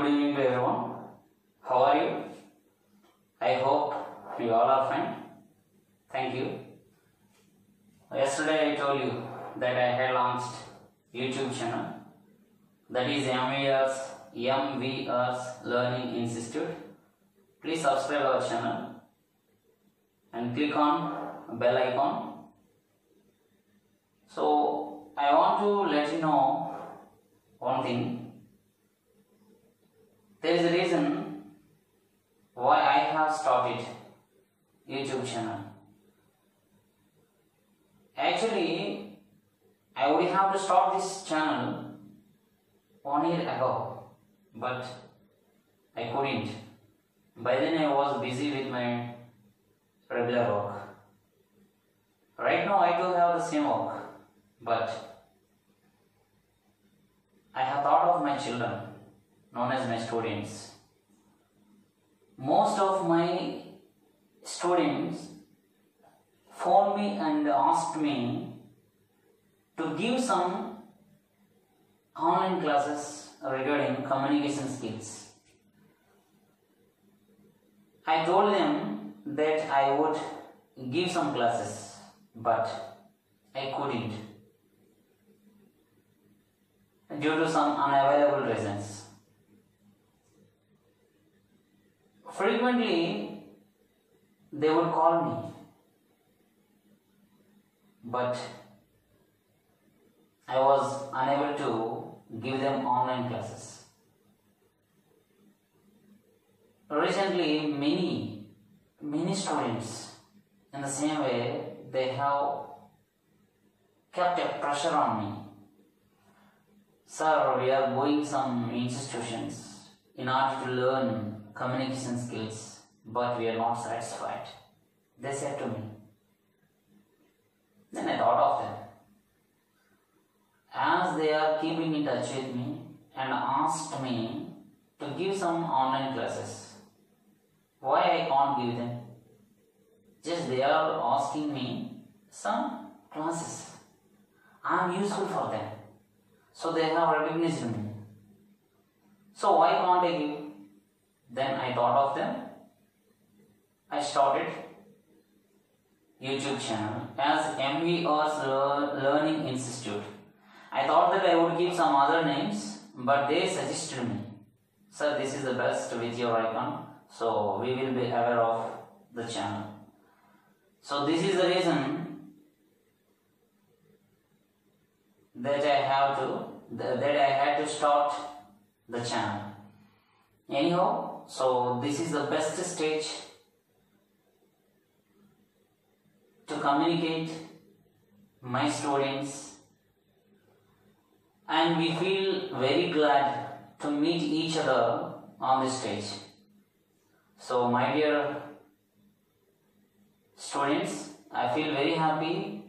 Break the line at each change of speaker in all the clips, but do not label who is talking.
good evening to everyone. How are you? I hope you all are fine. Thank you. Yesterday I told you that I had launched YouTube channel that is MVR's MVR's Learning Institute. Please subscribe our channel and click on bell icon. So I want to let you know one thing there is a reason why I have started YouTube channel. Actually, I would have to start this channel one year ago, but I couldn't. By then I was busy with my regular work. Right now I do have the same work, but I have thought of my children known as my students. Most of my students phoned me and asked me to give some online classes regarding communication skills. I told them that I would give some classes, but I couldn't due to some unavailable reasons. Frequently, they would call me, but I was unable to give them online classes. Recently, many, many students, in the same way, they have kept a pressure on me. Sir, we are going some institutions in order to learn communication skills, but we are not satisfied. They said to me. Then I thought of them. As they are keeping in touch with me and asked me to give some online classes, why I can't give them? Just they are asking me some classes. I am useful for them. So they have recognized me. So why can't I give? Then I thought of them. I started YouTube channel as MVR's Learning Institute. I thought that I would give some other names, but they suggested me, sir, this is the best with your icon, so we will be aware of the channel. So this is the reason that I have to that I had to start the channel. Anyhow, so this is the best stage to communicate my students and we feel very glad to meet each other on this stage. So my dear students, I feel very happy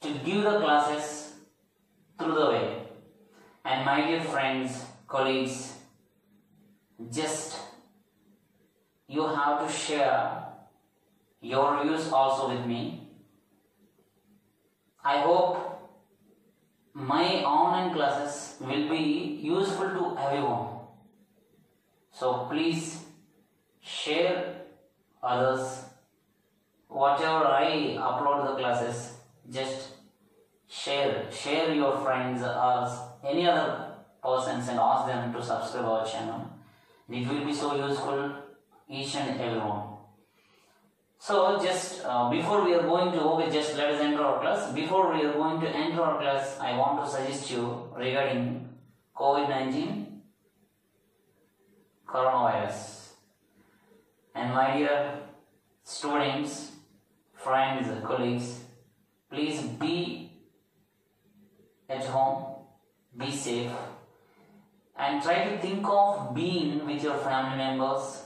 to give the classes through the way. And my dear friends, colleagues, just you have to share your views also with me. I hope my online classes will be useful to everyone. So please share others. Whatever I upload the classes, just share share your friends or any other persons and ask them to subscribe our channel. It will be so useful each and everyone. So just uh, before we are going to okay, just let us enter our class. Before we are going to enter our class, I want to suggest you regarding COVID-19 coronavirus. And my dear students, friends, colleagues, please be at home, be safe, and try to think of being with your family members.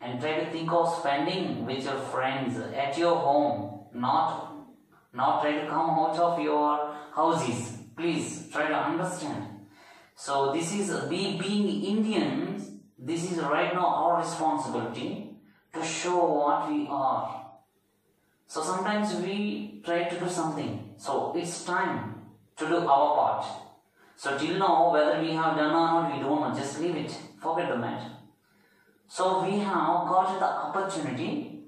And try to think of spending with your friends at your home. Not not try to come out of your houses. Please try to understand. So this is we being indians this is right now our responsibility to show what we are. So sometimes we try to do something. So it's time to do our part So till now, whether we have done or not, we don't know. Just leave it. Forget the matter. So we have got the opportunity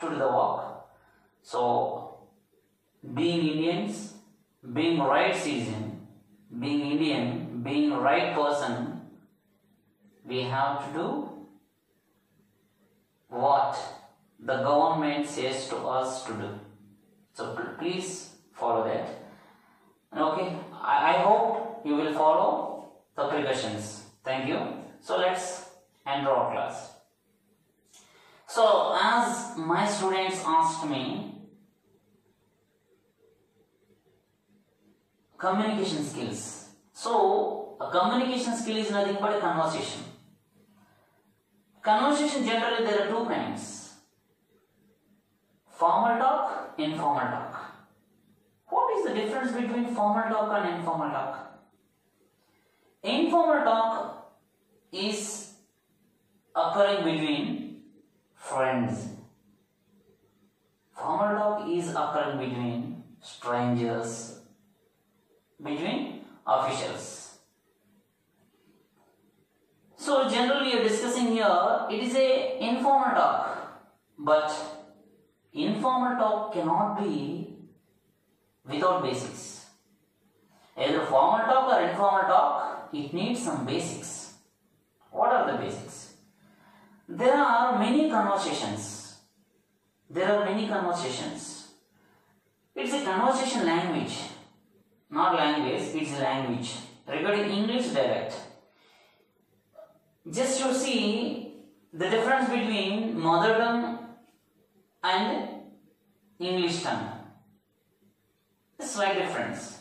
to do the work. So being Indians, being right season, being Indian, being right person, we have to do what the government says to us to do. So please follow that. Okay, I, I hope follow the precautions. Thank you. So let's enter our class. So as my students asked me, communication skills. So a communication skill is nothing but a conversation. Conversation generally there are two kinds. Formal talk, informal talk. What is the difference between formal talk and informal talk? Informal talk is occurring between friends. Formal talk is occurring between strangers, between officials. So generally we are discussing here, it is a informal talk, but informal talk cannot be without basis. Either formal talk or informal talk, it needs some basics. What are the basics? There are many conversations. There are many conversations. It's a conversation language, not language, it's a language. Regarding English dialect, just to see the difference between mother tongue and English tongue. A slight difference.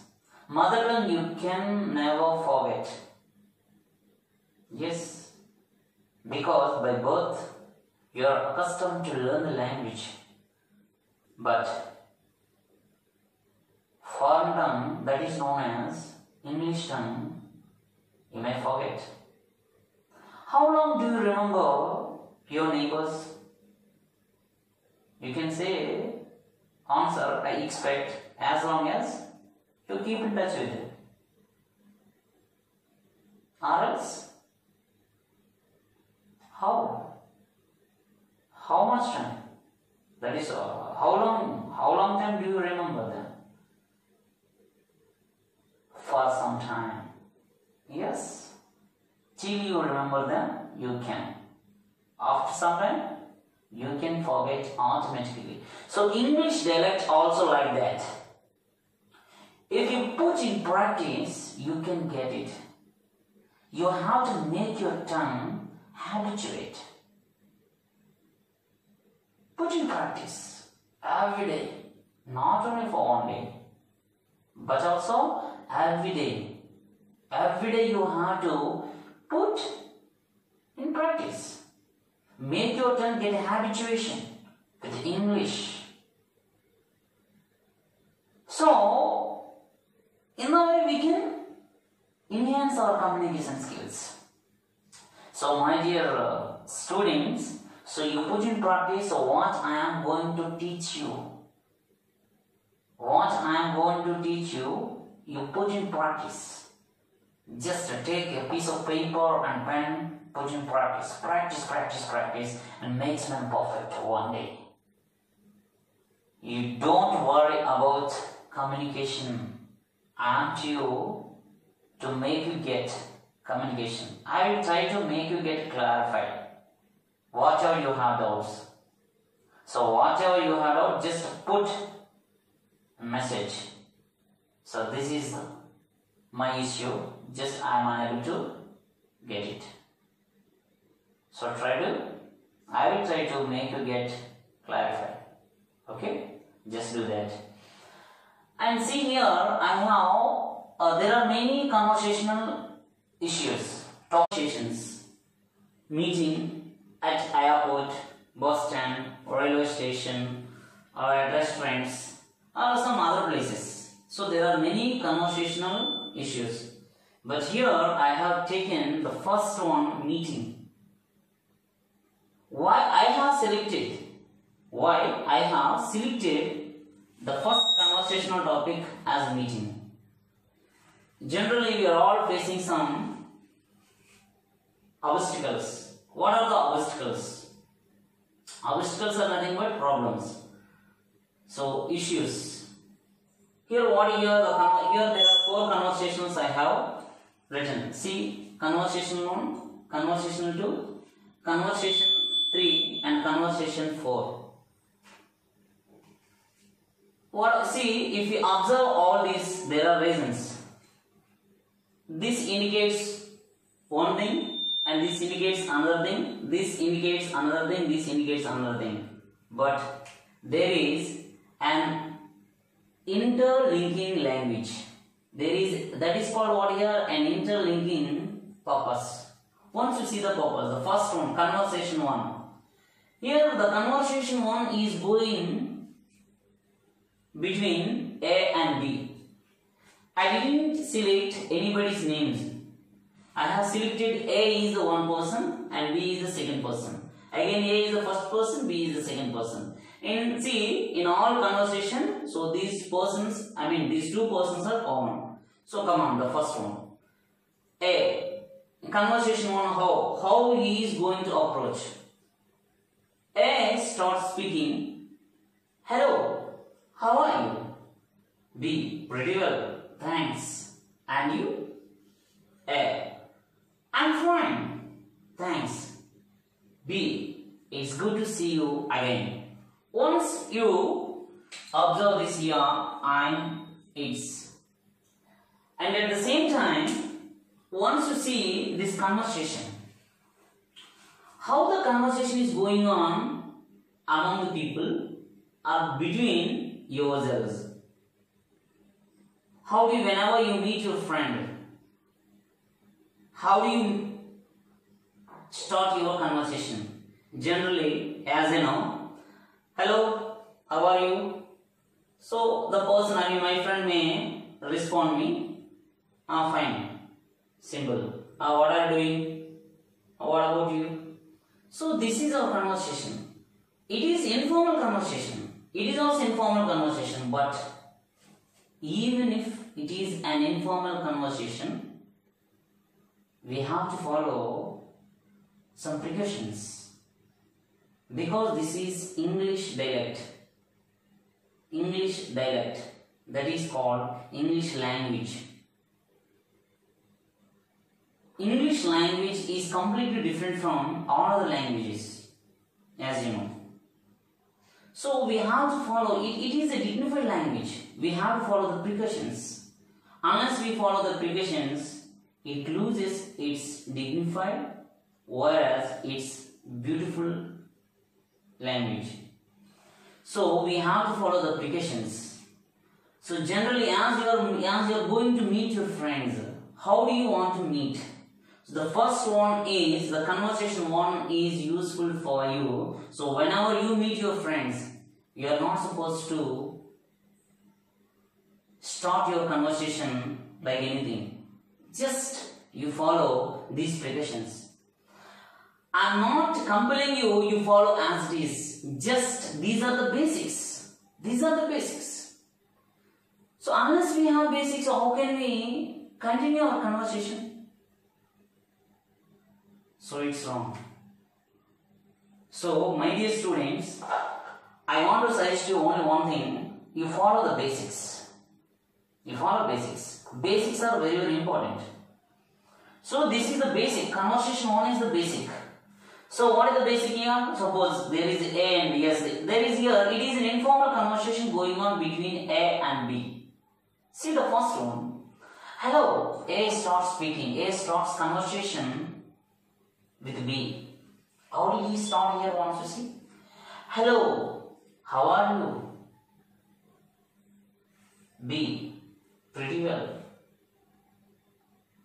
Mother tongue you can never forget. Yes, because by birth you are accustomed to learn the language. But foreign tongue that is known as English tongue, you may forget. How long do you remember your neighbors? You can say, answer, I expect, as long as you keep in touch with it. Or else, how? How much time? That is, uh, how long, how long time do you remember them? For some time. Yes. Till you remember them, you can. After some time, you can forget automatically. So English dialect also like that. If you put in practice, you can get it. You have to make your tongue habituate. Put in practice every day, not only for one day, but also every day. Every day you have to put in practice. Make your tongue get habituation with English. So, in a way, we can our communication skills. So, my dear uh, students, so you put in practice what I am going to teach you. What I am going to teach you, you put in practice. Just take a piece of paper and pen, put in practice, practice, practice, practice, and makes man perfect one day. You don't worry about communication. To you to make you get communication. I will try to make you get clarified. Whatever you have doubts. So whatever you have doubt, just put message. So this is my issue. Just I am unable to get it. So try to. I will try to make you get clarified. Okay, just do that. And see here, I have uh, there are many conversational issues, conversations, meeting at airport, bus stand, railway station, or at restaurants, or some other places. So there are many conversational issues. But here I have taken the first one, meeting. Why I have selected, why I have selected the first conversational topic as meeting. Generally we are all facing some obstacles. What are the obstacles? Obstacles are nothing but problems. So issues. Here what here the here there are four conversations I have written. See conversation one, conversation two, conversation three, and conversation four. What see if we observe all these, there are reasons. This indicates one thing, and this indicates another thing. This indicates another thing. This indicates another thing. But there is an interlinking language. There is that is called what here an interlinking purpose. Once you see the purpose, the first one, conversation one. Here the conversation one is going between A and B. I didn't select anybody's names. I have selected A is the one person and B is the second person. Again A is the first person, B is the second person. And see, in all conversation, so these persons, I mean these two persons are common. So come on, the first one. A. Conversation one, how? How he is going to approach. A starts speaking. Hello, how are you? B. Pretty well, thanks. And you? A. I'm fine, thanks. B. It's good to see you again. Once you observe this here, I'm, it's. And at the same time, once you see this conversation, how the conversation is going on among the people or between yourselves. How do you, whenever you meet your friend, how do you start your conversation? Generally, as you know, hello, how are you? So the person, I mean my friend may respond me, ah fine, simple. Ah, what are you doing? Ah, what about you? So this is our conversation. It is informal conversation. It is also informal conversation, but even if it is an informal conversation, we have to follow some precautions because this is English dialect. English dialect that is called English language. English language is completely different from all other languages, as you know. So we have to follow it. It is a dignified language. We have to follow the precautions. Unless we follow the precautions, it loses its dignified, whereas it's beautiful language. So we have to follow the precautions. So generally, as you are as you are going to meet your friends, how do you want to meet? So the first one is the conversation one is useful for you. So whenever you meet your friends, you are not supposed to start your conversation like anything. Just you follow these precautions. I'm not compelling you, you follow as it is. Just these are the basics. These are the basics. So unless we have basics, how can we continue our conversation? So it's wrong. So my dear students, I want to suggest you only one thing. You follow the basics. You follow basics. Basics are very very important. So this is the basic. Conversation one is the basic. So what is the basic here? Suppose there is A and B. Yes, there is here. It is an informal conversation going on between A and B. See the first one. Hello. A starts speaking. A starts conversation with B. How did he start here? Once you see. Hello. How are you? B. Pretty well.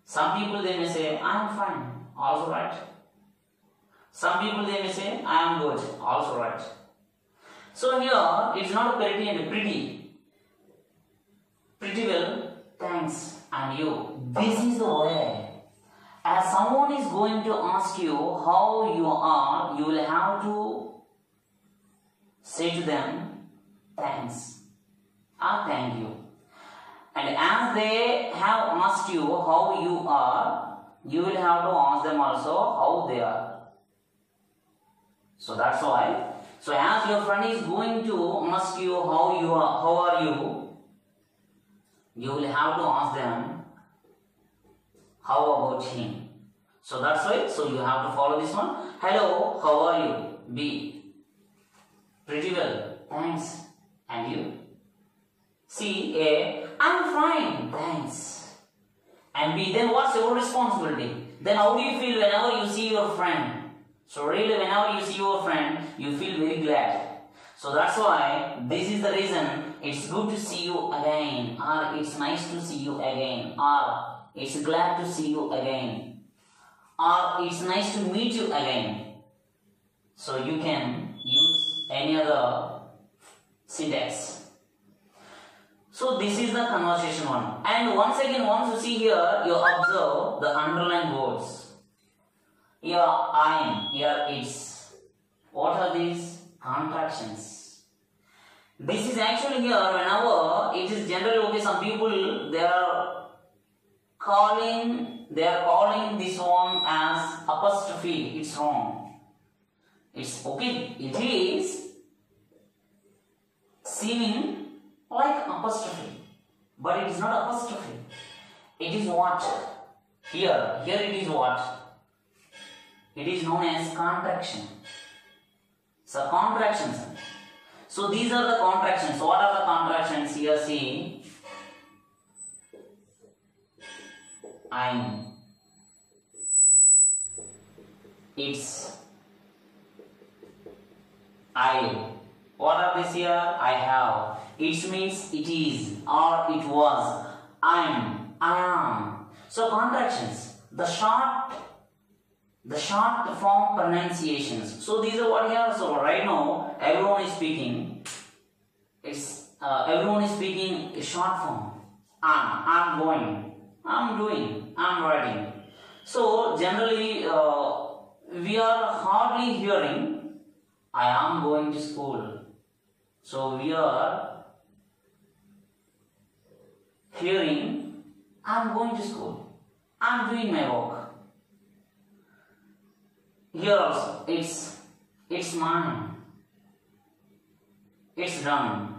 Some people they may say, I am fine. Also right. Some people they may say, I am good, also right. So here it's not a pretty and pretty. Pretty well, thanks, and you. This is the way. As someone is going to ask you how you are, you will have to say to them, thanks. I thank you. And as they have asked you how you are, you will have to ask them also how they are. So that's why. So as your friend is going to ask you how you are, how are you, you will have to ask them how about him. So that's why. So you have to follow this one. Hello, how are you? B. Pretty well, thanks. And you? C. A. I'm fine, thanks. And B. Then what's your responsibility? Then how do you feel whenever you see your friend? So really whenever you see your friend, you feel very glad. So that's why this is the reason it's good to see you again or it's nice to see you again or it's glad to see you again or it's nice to meet you again. So you can use any other syntax. So this is the conversation one. And once again, once you see here, you observe the underlined words. Here I'm, here it's. What are these? Contractions. This is actually here whenever it is generally okay, some people they are calling they are calling this one as apostrophe. It's wrong. It's okay. It is seeming like apostrophe, but it is not apostrophe. It is what? Here, here it is what? It is known as contraction. So contractions. So these are the contractions. What are the contractions here? See. I'm. It's. I. What are these here? I have. It means it is or it was. I'm. I am. So contractions. The short the short form pronunciations. So these are what here. So right now everyone is speaking. It's uh, everyone is speaking a short form. I'm, I'm going, I'm doing, I'm writing. So generally uh, we are hardly hearing I am going to school. So we are hearing I'm going to school. I'm doing my work. Here also it's it's mine it's done.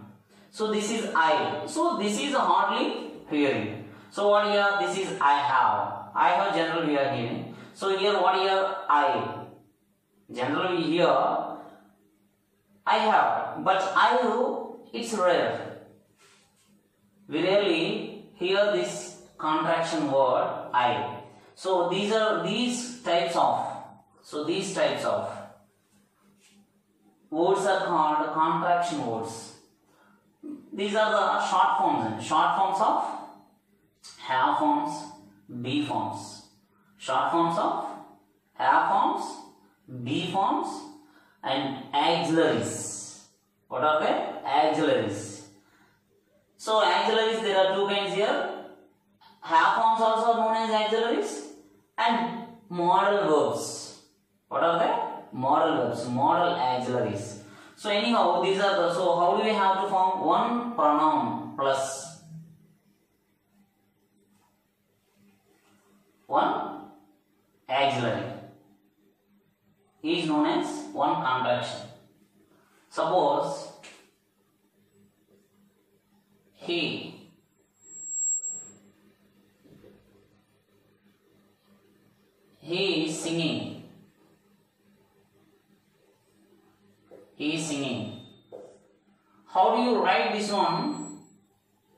So this is i. So this is hardly hearing. So what here this is i have. I have general we are hearing so here what here i. Generally here i have but i do, it's rare we rarely hear this contraction word i so these are these types of so these types of words are called contraction words. These are the short forms, short forms of have forms, be forms. Short forms of have forms, be forms, and auxiliaries. What are they? Auxiliaries. So auxiliaries, there are two kinds here. Have forms also known as auxiliaries and modal verbs. What are the modal verbs, modal auxiliaries. So anyhow, these are the, so how do we have to form one pronoun plus one auxiliary is known as one contraction. Suppose he he is singing he is singing. How do you write this one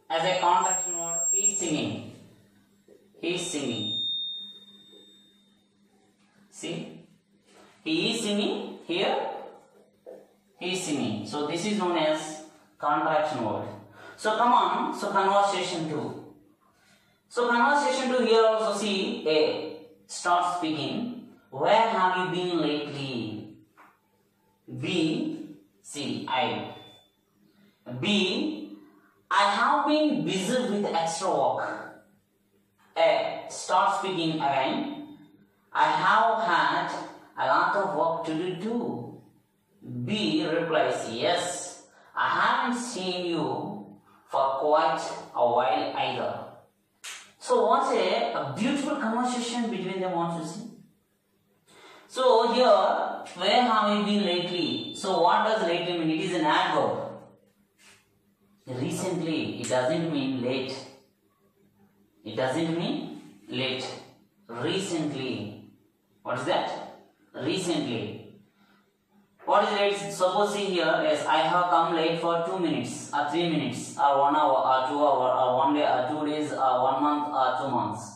as a contraction word? He is singing. He is singing. See? He is singing here. He is singing. So this is known as contraction word. So come on. So conversation 2. So conversation 2 here also see A. Start speaking. Where have you been lately? B, C, I. B, I have been busy with extra work. A, start speaking again. I have had a lot of work to do. B replies, yes, I haven't seen you for quite a while either. So what's a, a beautiful conversation between them want to see? So here, where have you been lately? So what does lately mean? It is an adverb. Recently, it doesn't mean late. It doesn't mean late. Recently. What is that? Recently. What is late? Suppose see here as I have come late for two minutes, or three minutes, or one hour, or two hour, or one day, or two days, or one month, or two months.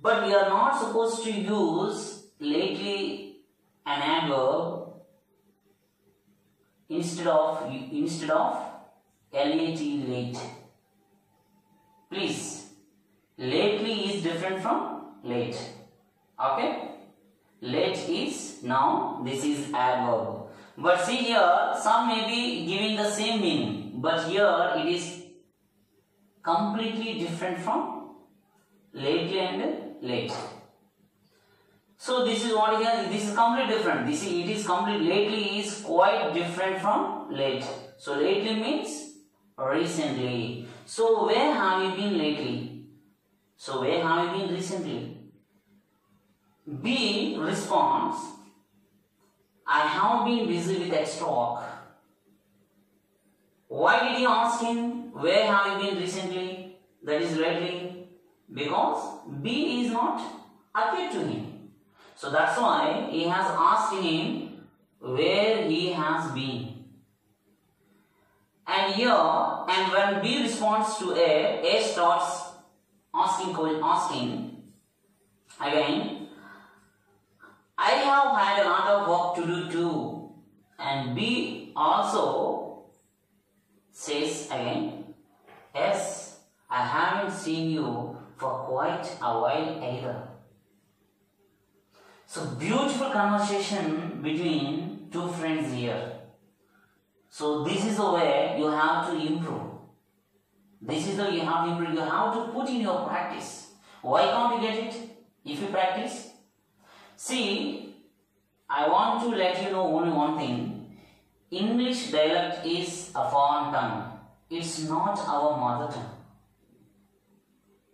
But we are not supposed to use lately an adverb instead of instead of late late. Please, lately is different from late. Okay? Late is noun, this is adverb. But see here, some may be giving the same meaning, but here it is completely different from lately and late. So this is what here, this is completely different. This is, it is complete, lately is quite different from late. So lately means recently. So where have you been lately? So where have you been recently? B responds, I have been busy with extra work. Why did he ask him, where have you been recently? That is lately. Because B is not appeared to him. So that's why he has asked him where he has been. And here, and when B responds to A, A starts asking, asking again, I have had a lot of work to do too. And B also says again, Yes, I haven't seen you for quite a while either. So beautiful conversation between two friends here. So this is the way you have to improve. This is the you have to improve. You have to put in your practice. Why can't you get it if you practice? See, I want to let you know only one thing. English dialect is a foreign tongue. It's not our mother tongue.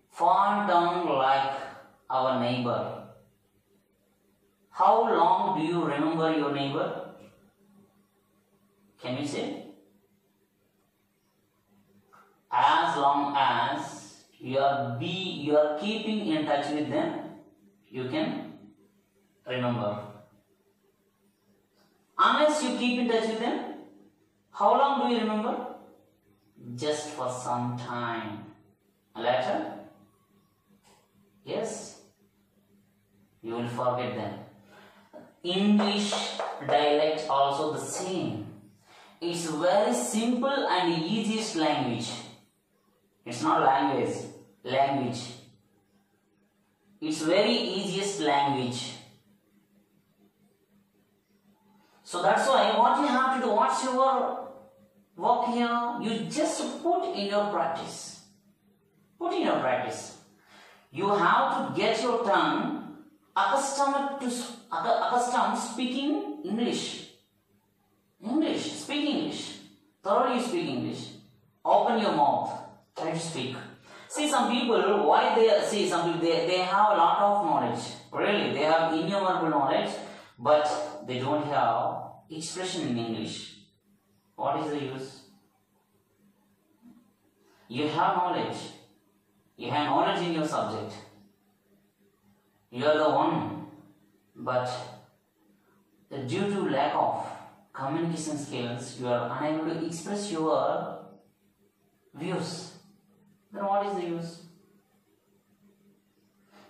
Foreign tongue like our neighbor. How long do you remember your neighbor? Can you say? As long as you are be you are keeping in touch with them, you can remember. Unless you keep in touch with them, how long do you remember? Just for some time. Later, yes, you will forget them. English dialect also the same. It's very simple and easiest language. It's not language, language. It's very easiest language. So that's why what you have to do, what's your work here? You just put in your practice. Put in your practice. You have to get your tongue accustomed to accustomed speaking English. English, speak English. Thoroughly speak English. Open your mouth. Try to speak. See some people, why they see some people they, they have a lot of knowledge. Really, they have innumerable knowledge, but they don't have expression in English. What is the use? You have knowledge. You have knowledge in your subject. You are the one. But due to lack of communication skills, you are unable to express your views. Then what is the use?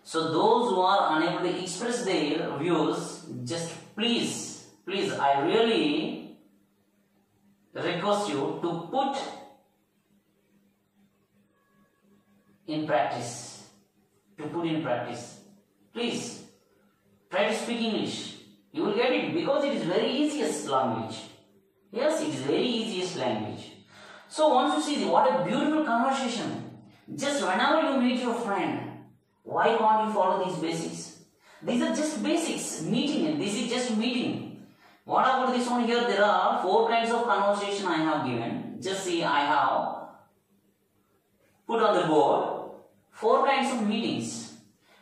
So those who are unable to express their views, just please, please, I really request you to put in practice. To put in practice. Please, try to speak English. You will get it because it is very easiest language. Yes, it is very easiest language. So once you see what a beautiful conversation. Just whenever you meet your friend, why can't you follow these basics? These are just basics. Meeting. And this is just meeting. What about this one here? There are four kinds of conversation I have given. Just see, I have put on the board four kinds of meetings.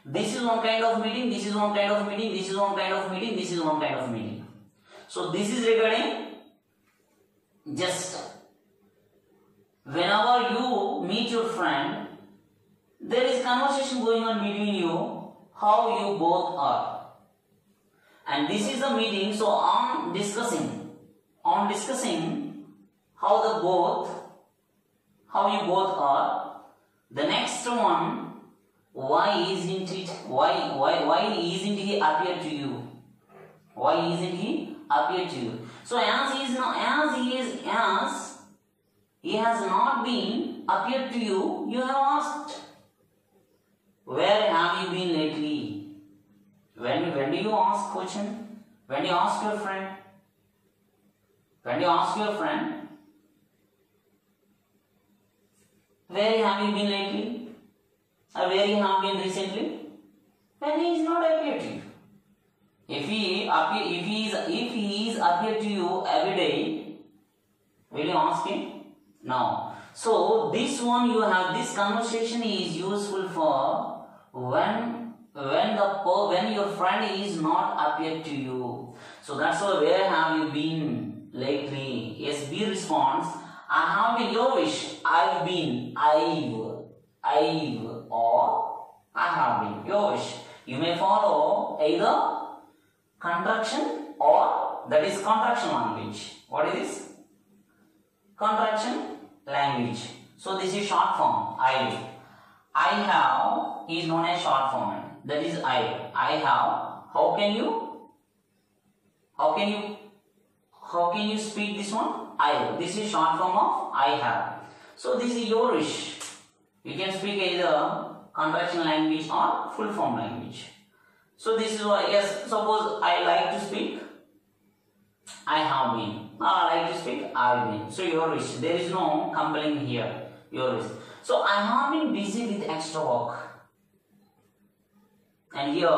This is one kind of meeting, this is one kind of meeting, this is one kind of meeting, this is one kind of meeting. So this is regarding just whenever you meet your friend, there is conversation going on between you, how you both are. And this is the meeting, so on discussing, on discussing how the both, how you both are, the next one, why isn't it, why, why, why isn't he appear to you? Why isn't he appear to you? So as he is not, as he is, as he has not been appeared to you, you have asked, where have you been lately? When, when do you ask question? When you ask your friend? When you ask your friend, where have you been lately? Or where you have been recently? When he is not appeared to you. If he appear, if he is, if he is appeared to you every day, will you ask him? No. So this one you have this conversation is useful for when when the when your friend is not appeared to you. So that's why where have you been lately? Yes, B responds. I have been your wish. I've been. I've. I've. Or I have been. Your wish. You may follow either contraction or that is contraction language. What is this? Contraction language. So this is short form. I. I have is known as short form. That is I. I have. How can you? How can you? How can you speak this one? I. This is short form of I have. So this is your wish. You can speak either contraction language or full form language. So this is why yes. Suppose I like to speak. I have been. Ah, I like to speak. I have been. So your wish. There is no compelling here. Your wish. So I have been busy with extra work. And here,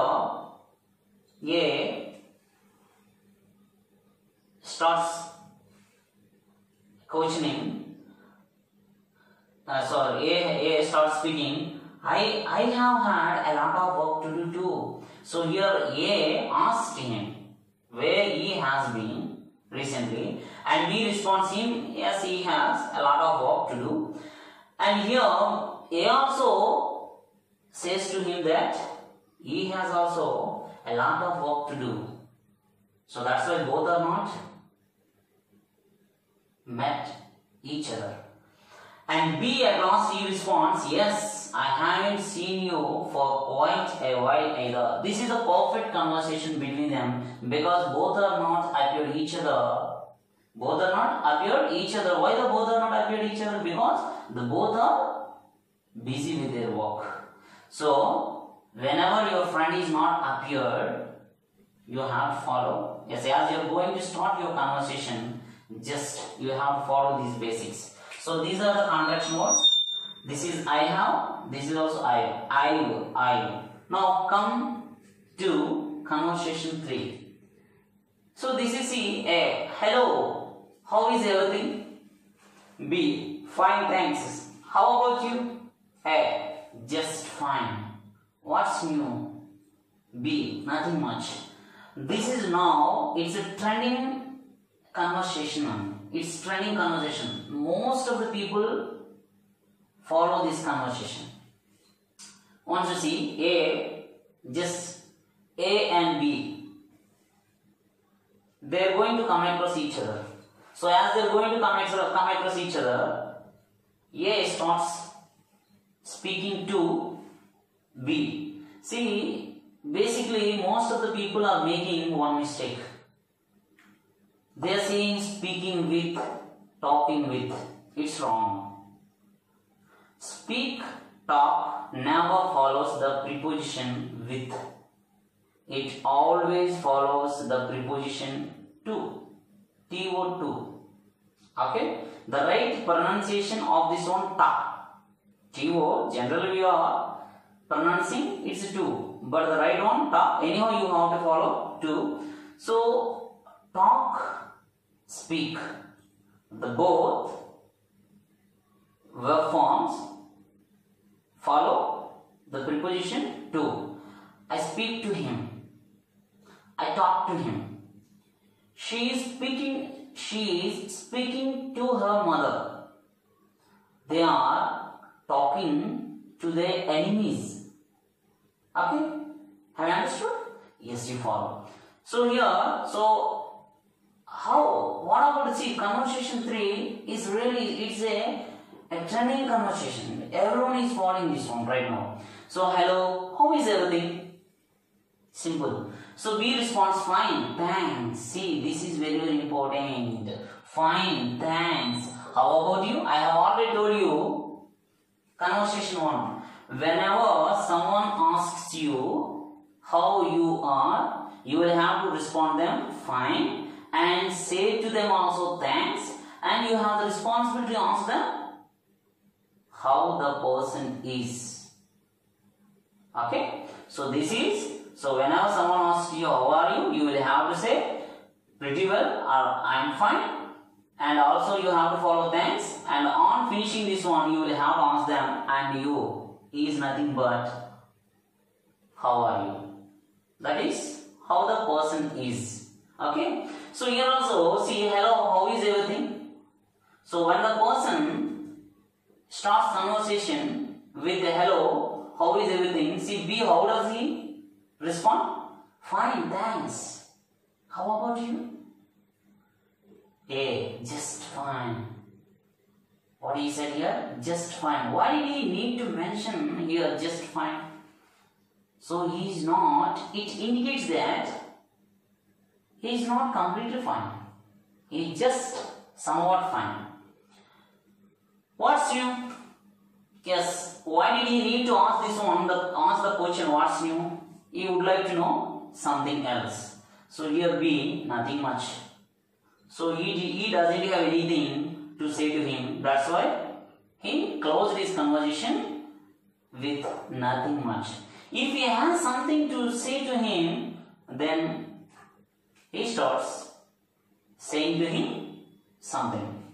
A starts questioning. Uh, sorry, A, A starts speaking. I, I have had a lot of work to do too. So here A asks him where he has been recently and B responds him yes he has a lot of work to do and here A also says to him that he has also a lot of work to do. So that's why both are not met each other. And B at last he responds, Yes, I haven't seen you for quite a while either. This is a perfect conversation between them because both are not appeared each other. Both are not appeared each other. Why the both are not appeared each other? Because the both are busy with their work. So whenever your friend is not appeared, you have to follow. Yes, as you are going to start your conversation, just you have to follow these basics. So these are the contraction words. This is I have. This is also I. I. I. Now come to conversation three. So this is. A. Hello. How is everything? B. Fine, thanks. How about you? A. Just fine. What's new? B. Nothing much. This is now, it's a trending conversation. It's trending conversation. Most of the people follow this conversation. Once you see A, just A and B, they're going to come across each other. So as they're going to come across, come across each other, A starts speaking to B. See, basically most of the people are making one mistake. They are saying speaking with, talking with. It's wrong. Speak, talk never follows the preposition with. It always follows the preposition to. TO2. Okay? The right pronunciation of this one ta. TO, generally we are pronouncing it's two. But the right one ta. Anyhow you have to follow two. So talk, speak. The both verb forms Follow the preposition to. I speak to him. I talk to him. She is speaking she is speaking to her mother. They are talking to their enemies. Okay? Have you understood? Yes, you follow. So here, so how what about see conversation three is really it's a a trending conversation. Everyone is following this one right now. So hello, how is everything? Simple. So B responds fine, thanks. See, this is very very important. Fine, thanks. How about you? I have already told you. Conversation one. Whenever someone asks you how you are, you will have to respond them fine and say to them also thanks and you have the responsibility to ask them how the person is. Okay? So this is so whenever someone asks you how are you, you will have to say pretty well or I am fine. And also you have to follow thanks. And on finishing this one you will have to ask them and you? Is nothing but how are you? That is how the person is. Okay? So here also see hello how is everything? So when the person starts conversation with hello how is everything? See b how does he Respond? Fine, thanks. How about you? A, just fine. What he said here? Just fine. Why did he need to mention here just fine? So he is not, it indicates that he is not completely fine. He is just somewhat fine. What's new? Yes, why did he need to ask this one, the, ask the question what's new? You would like to know something else. So here B, nothing much. So he, he doesn't have anything to say to him. That's why he closed his conversation with nothing much. If he has something to say to him, then he starts saying to him something.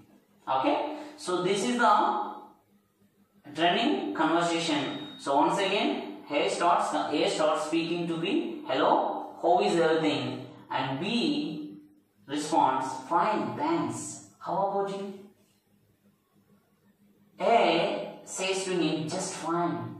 Okay? So this is the training conversation. So once again, a starts A starts speaking to B. Hello, how is everything? And B responds, fine, thanks. How about you? A says to him, just fine.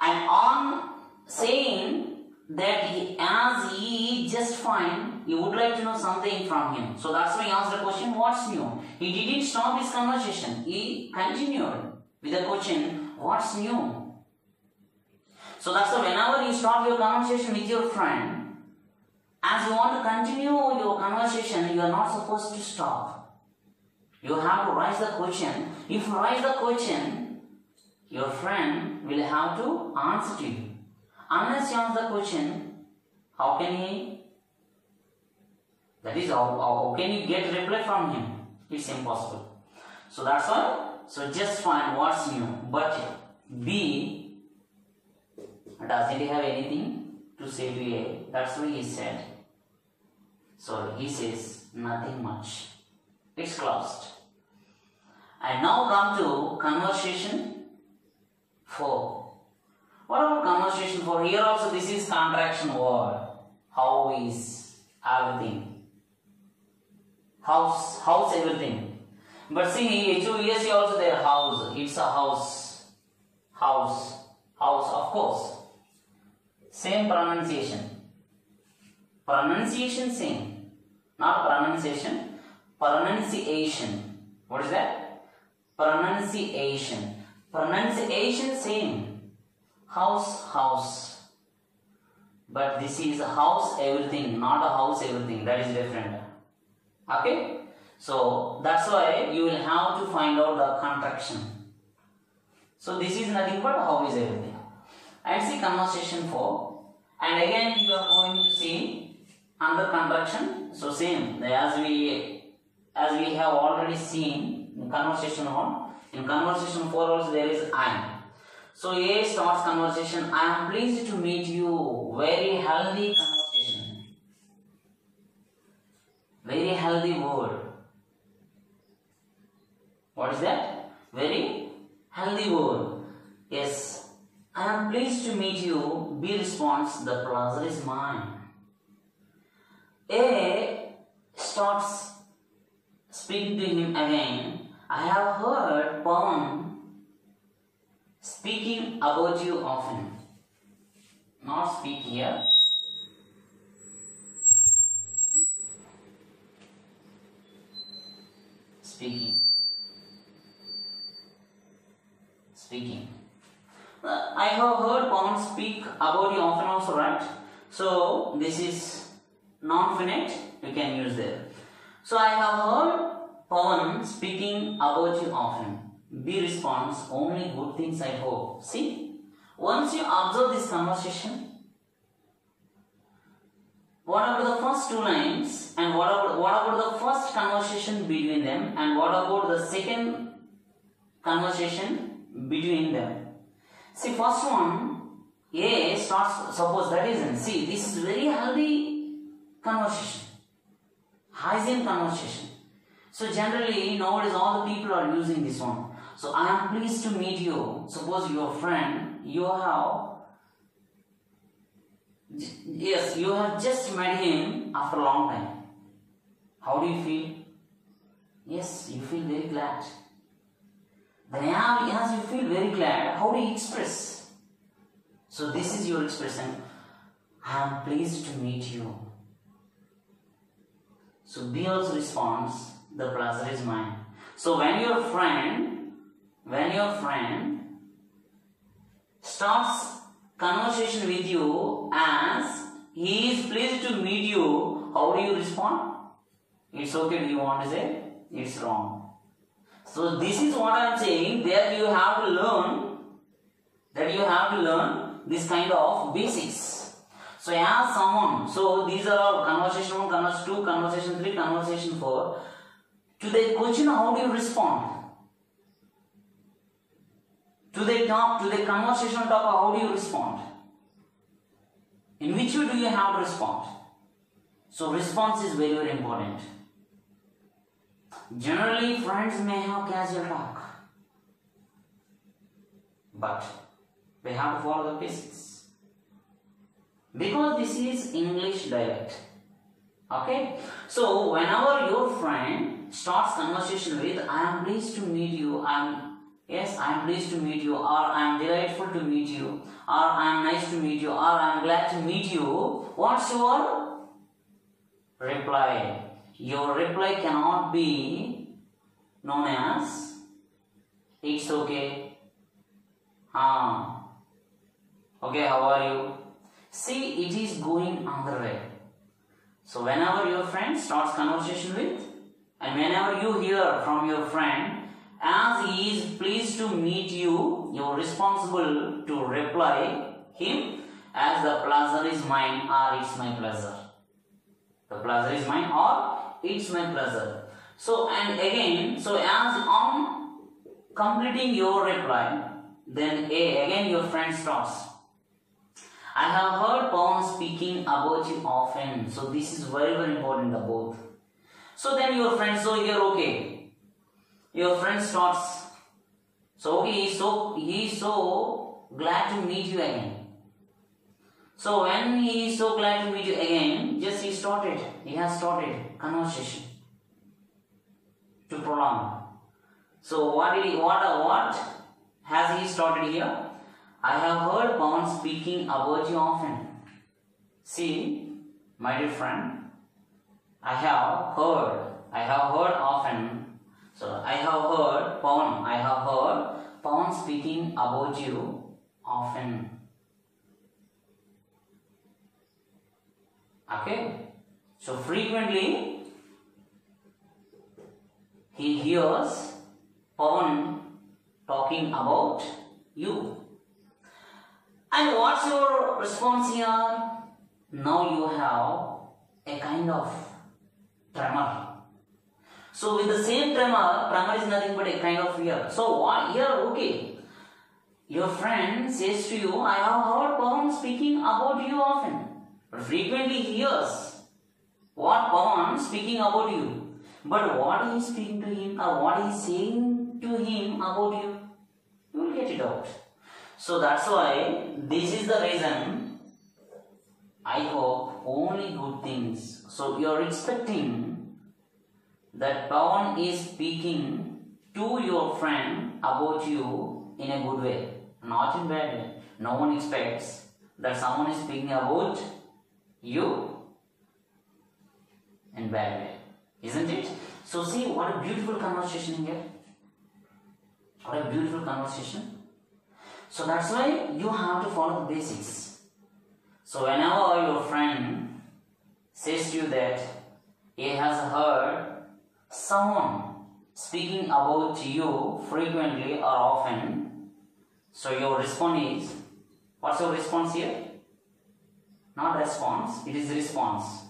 And on saying that he, as he is just fine, you would like to know something from him. So that's why he asked the question, what's new? He didn't stop his conversation. He continued with the question, what's new? So that's why whenever you start your conversation with your friend, as you want to continue your conversation, you are not supposed to stop. You have to raise the question. If you raise the question, your friend will have to answer to you. Unless you answer the question, how can he? That is, how, how can you get reply from him? It's impossible. So that's why. So just find what's new. But B doesn't he have anything to say to A? That's why he said. So he says nothing much. It's closed. And now come to conversation 4. What about conversation 4? Here also this is contraction word. How is everything? House, house everything. But see, H-O-E-S also there, house. It's a house. House. House, of course. Same pronunciation. Pronunciation same. Not pronunciation. Pronunciation. What is that? Pronunciation. Pronunciation same. House, house. But this is a house everything, not a house everything. That is different. Okay? So that's why you will have to find out the contraction. So this is nothing but how is everything and see conversation 4 and again you are going to see under contraction so same as we as we have already seen in conversation 1 in conversation 4 also there is I. So A starts conversation I am pleased to meet you. Very healthy conversation. Very healthy word. What is that? Very healthy word. Yes, I am pleased to meet you. B responds, the pleasure is mine. A starts speaking to him again. I have heard Pawan speaking about you often. Not speak here. Speaking. Speaking. I have heard Pawan speak about you often also, right? So this is non-finite, you can use there. So I have heard Pawan speaking about you often. B responds, only good things I hope. See, once you observe this conversation, what about the first two lines and what about, what about the first conversation between them and what about the second conversation between them? See, first one, A starts, suppose that isn't. See, this is very healthy conversation, hygiene conversation. So generally, nowadays all the people are using this one. So I am pleased to meet you. Suppose your friend, you have, yes, you have just met him after a long time. How do you feel? Yes, you feel very glad. Then as you feel very glad, how do you express? So this is your expression. I am pleased to meet you. So B also responds, the pleasure is mine. So when your friend, when your friend starts conversation with you as he is pleased to meet you, how do you respond? It's okay, do you want to say? It's wrong. So this is what I am saying There you have to learn that you have to learn this kind of basics. So as someone, so these are all conversation one, conversation two, conversation three, conversation four. To the question, how do you respond? To the talk, to the conversation talk, how do you respond? In which way do you have to respond? So response is very very important. Generally, friends may have casual talk, but we have to follow the basics because this is English dialect. Okay, so whenever your friend starts conversation with "I am pleased to meet you," "I'm yes, I am pleased to meet you," or "I am delightful to meet you," or "I am nice to meet you," or "I am glad to meet you," what's your reply? Your reply cannot be known as it's okay. Ah. Okay, how are you? See, it is going other way. So whenever your friend starts conversation with, and whenever you hear from your friend, as he is pleased to meet you, you're responsible to reply him as the pleasure is mine or it's my pleasure. The pleasure is mine or it's my pleasure. So and again, so as on completing your reply, then A again your friend starts. I have heard Pawan speaking about you often. So this is very very important both. So then your friend, so here okay. Your friend starts. So he is so he is so glad to meet you again. So when he is so glad to meet you again, just he started, he has started conversation to prolong. So what did he, what what has he started here? I have heard Pawan speaking about you often. See, my dear friend, I have heard, I have heard often. So I have heard Pawan, I have heard Pawan speaking about you often. Okay? So frequently he hears Pawan talking about you. And what's your response here? Now you have a kind of tremor. So with the same tremor, tremor is nothing but a kind of fear. So what here, okay. Your friend says to you, I have heard Pawan speaking about you often. Frequently hears what Pawan speaking about you. But what he is speaking to him or what he is saying to him about you, you will get it out. So that's why this is the reason I hope only good things. So you're expecting that Pawan is speaking to your friend about you in a good way, not in bad way. No one expects that someone is speaking about you bad way, isn't it? So see what a beautiful conversation here. What a beautiful conversation. So that's why you have to follow the basics. So whenever your friend says to you that he has heard someone speaking about you frequently or often, so your response is, what's your response here? Not response, it is response.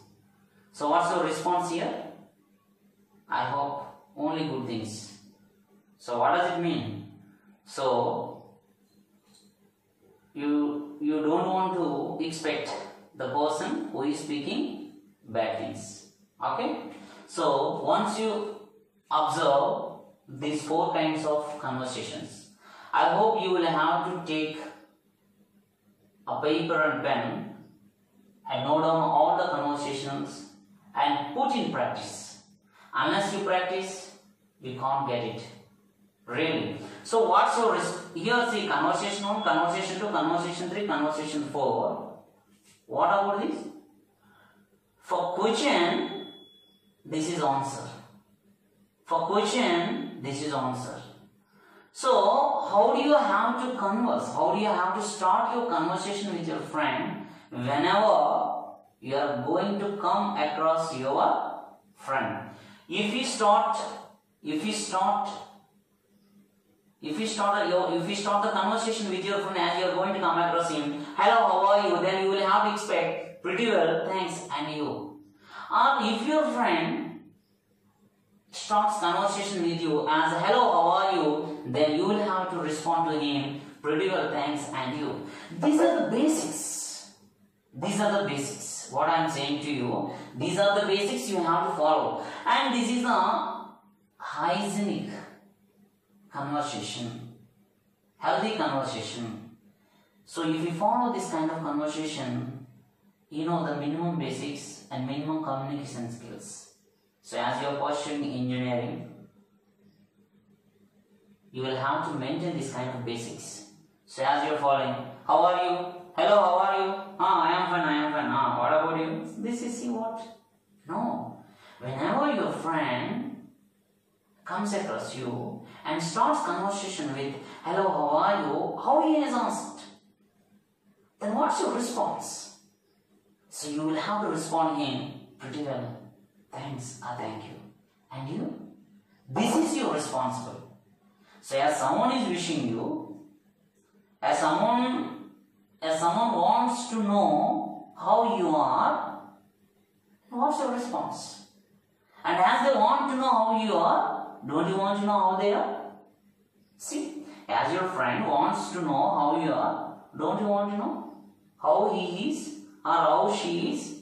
So what's your response here? I hope only good things. So what does it mean? So you you don't want to expect the person who is speaking bad things. Okay? So once you observe these four kinds of conversations, I hope you will have to take a paper and pen and note down all the conversations and put in practice. Unless you practice, you can't get it. Really. So what's your risk? Here see conversation 1, conversation 2, conversation 3, conversation 4. What about this? For question, this is answer. For question, this is answer. So, how do you have to converse? How do you have to start your conversation with your friend whenever you are going to come across your friend? If you start, if you start, if you start your, if you start the conversation with your friend as you are going to come across him, hello, how are you? Then you will have to expect pretty well, thanks, and you. Or if your friend starts conversation with you as hello, how are you? Then you will have to respond to him pretty well, thanks, and you. These are the basics. These are the basics. What I am saying to you, these are the basics you have to follow. And this is a hygienic conversation, healthy conversation. So if you follow this kind of conversation, you know the minimum basics and minimum communication skills. So as you are pursuing engineering, you will have to maintain this kind of basics. So as you are following, how are you? Hello, how are you? Ah, I am fine, I am fine. Ah, what about you? This is see what? No. Whenever your friend comes across you and starts conversation with, hello, how are you? How he has asked. Then what's your response? So you will have to respond him pretty well. Thanks, ah, thank you. And you? This is your responsible. So as someone is wishing you, as someone as someone wants to know how you are, what's your response? And as they want to know how you are, don't you want to know how they are? See, as your friend wants to know how you are, don't you want to know how he is or how she is?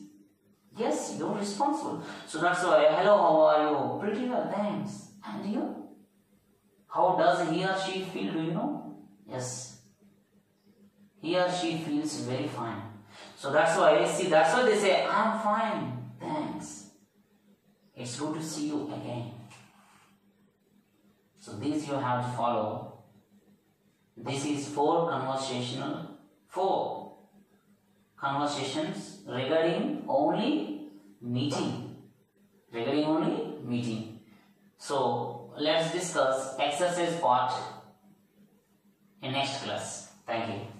Yes, you're responsible. So that's why, hello, how are you? Pretty well, thanks. And you? How does he or she feel? Do you know? Yes. He or she feels very fine. So that's why, see, that's why they say, I'm fine, thanks. It's good to see you again. So this you have to follow. This is four conversational, four conversations regarding only meeting. Regarding only meeting. So let's discuss exercise part in next class. Thank you.